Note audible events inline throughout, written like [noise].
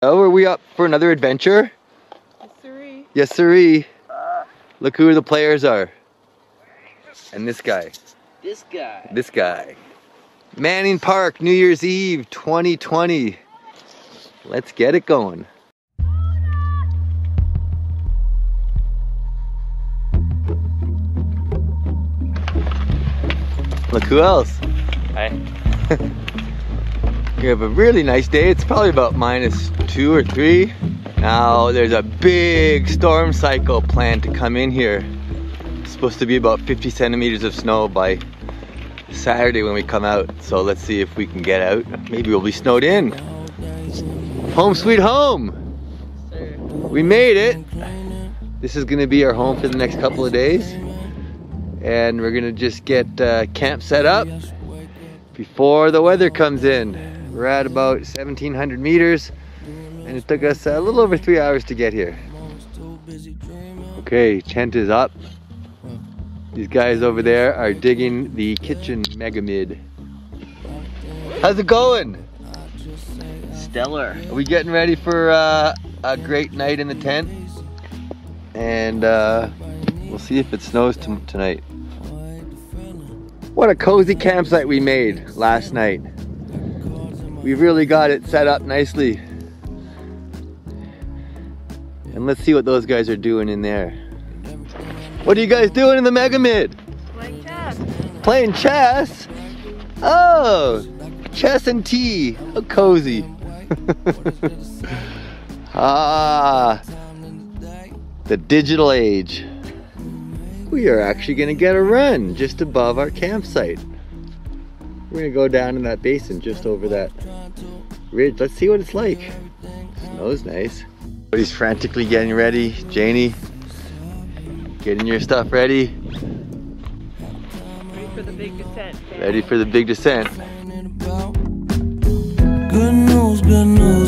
Oh, are we up for another adventure? Yes, siree. Yes, siree. Look who the players are. And this guy. This guy. This guy. Manning Park, New Year's Eve 2020. Let's get it going. Look who else. Hi. [laughs] We have a really nice day. It's probably about minus two or three. Now there's a big storm cycle planned to come in here. It's supposed to be about 50 centimeters of snow by Saturday when we come out. So let's see if we can get out. Maybe we'll be snowed in. Home sweet home. We made it. This is gonna be our home for the next couple of days. And we're gonna just get uh, camp set up before the weather comes in. We're at about 1700 meters and it took us a little over three hours to get here. Okay, tent is up. These guys over there are digging the kitchen megamid. How's it going? Stellar. Are we getting ready for uh, a great night in the tent? And uh, we'll see if it snows tonight. What a cozy campsite we made last night. We really got it set up nicely. And let's see what those guys are doing in there. What are you guys doing in the Mega Mid? Playing chess. Playing chess? Oh, chess and tea. How cozy. [laughs] ah, the digital age. We are actually gonna get a run just above our campsite. We're gonna go down in that basin just over that ridge. Let's see what it's like. Snow's nice. Everybody's frantically getting ready. Janie, getting your stuff ready. Ready for the big descent. Ready for the big descent. Good news, good news,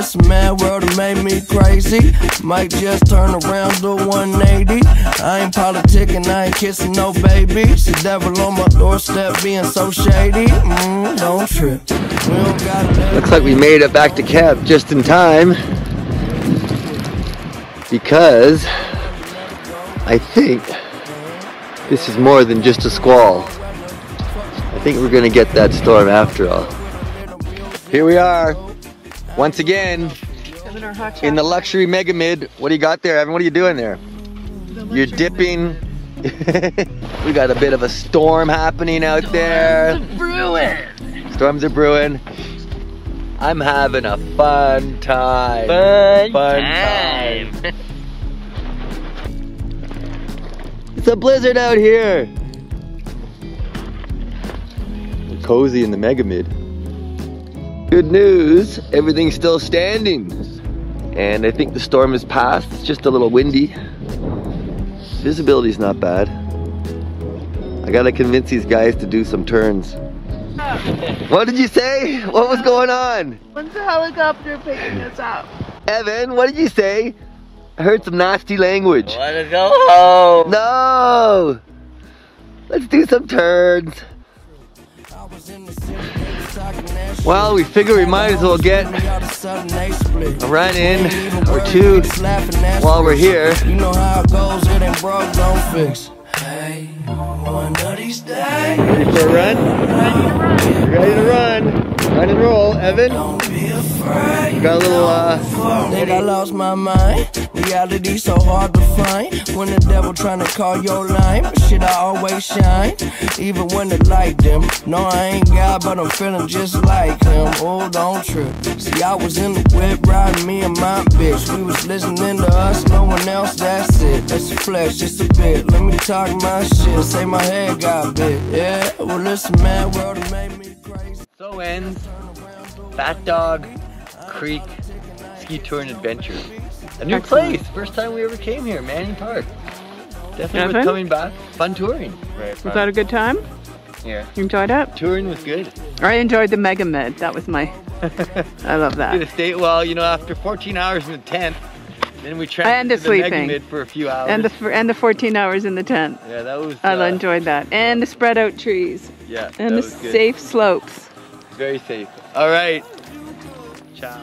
this mad world made me crazy. Might just turn around to 180. I ain't politicking, I ain't kissing no babies. The devil on my doorstep being so shady. Mm, don't trip. Looks like we made it back to camp just in time. Because I think this is more than just a squall. I think we're gonna get that storm after all. Here we are, once again, Having our hot in the luxury mega mid. What do you got there, Evan? What are you doing there? You're dipping. [laughs] we got a bit of a storm happening out there. Storms Brewing. Storms are brewing. I'm having a fun time. Fun, Fun time. It's a blizzard out here. We're cozy in the mega mid. Good news, everything's still standing. And I think the storm is past. It's just a little windy. Visibility's not bad. I gotta convince these guys to do some turns. What did you say? What was going on? When's the helicopter picking us up? Evan, what did you say? I heard some nasty language. Wanna go home? No! Let's do some turns. Well, we figure we might as well get a run in or two while we're here. You know how it goes, it ain't broke, don't fix. Hey, one of these days. Ready for a run? Ready to run. Run and roll, Evan. Don't be afraid. We got a little, uh, Think I lost my mind. Reality so hard to find. When the devil trying to call your line, shit, I always shine. Even when the light dim. No, I ain't God, but I'm feeling just like him. Oh, don't trip. See, I was in the whip riding me and my bitch. We was listening to us, no one else. That's it. That's the flesh, just a bit. Let me talk my shit. Say my head got big. Yeah, well, listen, man, world made me crazy. So ends Fat Dog Creek Ski Tour and Adventure. A new place. First time we ever came here, Manning Park. Definitely Evan? worth coming back. Fun touring. Was that a good time? Yeah. You enjoyed it? Touring was good. I enjoyed the Mega Mid. That was my. I love Did that. a state well, you know, after 14 hours in the tent, then we And transferred the to the Mega sleeping. For a few hours. And the and the 14 hours in the tent. yeah, that was. I uh, enjoyed that. And the spread out trees. Yeah, And that the was good. safe slopes. Very safe. All right. Ciao.